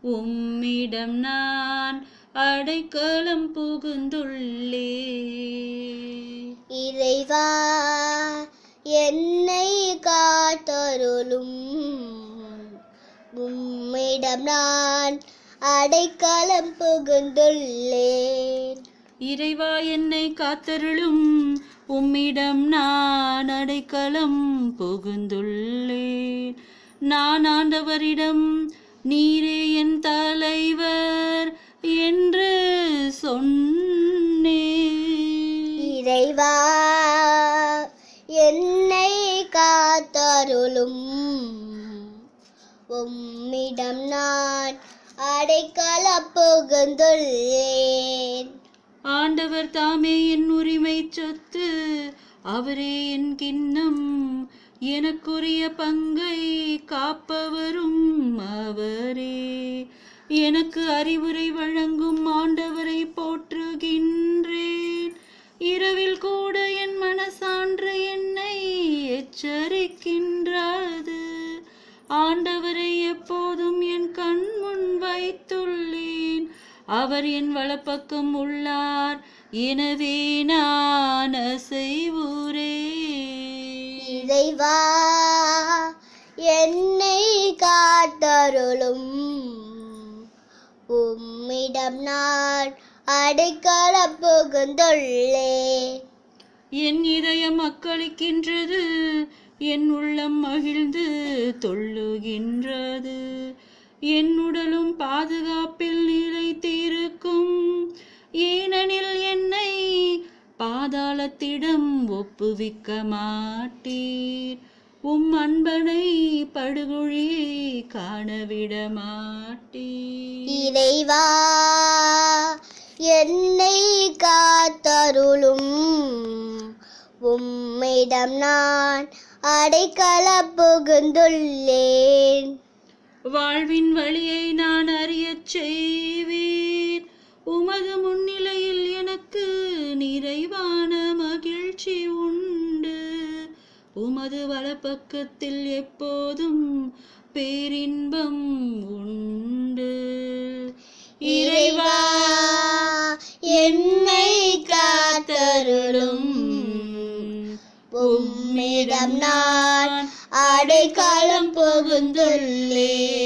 உம்மிடம் நான் அடைக்கலம் புகுந்துள்ளே. இறைவா என்னை காத்தருளும். உம்மிடம் நான் அடைக்கலம் புகுந்துள்ளேன். இறைவா என்னை காத்தருளும். உம்மிடம் நான் அடைக்கலம் புகுந்துள்ளேன். நான் ஆண்டவரிடம் நீரே என் தலைவர் என்று சொன்னேன் இறைவா என்னை காத்தருளும். உம்மிடம் நான் அடைக்கலம் புகுந்துள்ளேன். ஆண்டவர் தாமே என் உரிமை சொத்து அவரே என் கிண்ணம். எனக்குரிய பங்கை காப்பவரும் அவரே. எனக்கு அறிவுரை வழங்கும் ஆண்டவரை போற்றுகின்றேன். இரவில் கூட என் மனசான்று என்னை எச்சரிக்கின்றது. ஆண்டவரை எப்போதும் என் கண் முன் வைத்துள்ளேன். அவர் என் வலப்பக்கம் உள்ளார். எனவே நான் அசைவுரே இறைவா என்னை காத்தருளும். உம்மிடம் நான் அடைக்கல புகுந்துள்ளே. என் இதயம் மக்களிக்கின்றது என் உள்ளம் மகிழ்ந்து தொள்ளுகின்றது என் உடலும் பாதுகாப்பில் நிலைத்திருக்கும். ஏனெனில் என்னை பாதாளத்திடம் ஒப்புவிக்க மாட்டீர். உம் அன்பனை படுகொழியை காணவிட மாட்டீர். இறைவா என்னை காத்தருளும். உம்மிடம் நான் அடைக்கலம் புகுந்துள்ளேன். வாழ்வின் வழியை நான் அறியச் செய்வீர். உமது வலப்பக்கத்தில் எப்போதும் பேரின்பம் உண்டு. இறைவா என்னை காத்தருளும். உம்மிடம் நான் அடைக்காலம் புகுந்துள்ளேன்.